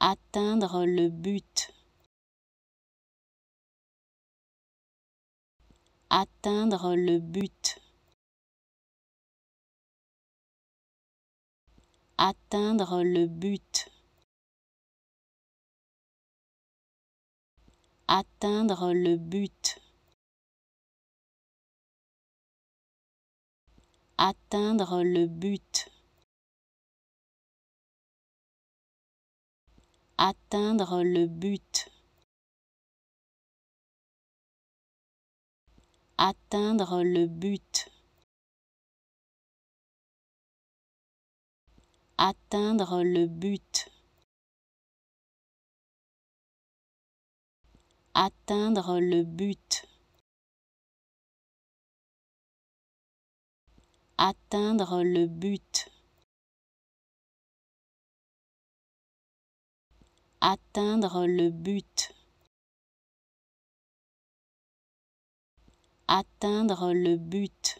Atteindre le but. Atteindre le but. Atteindre le but. Atteindre le but. Atteindre le but. Atteindre le but. Atteindre le but. Atteindre le but. Atteindre le but. Atteindre le but. Atteindre le but. Atteindre le but.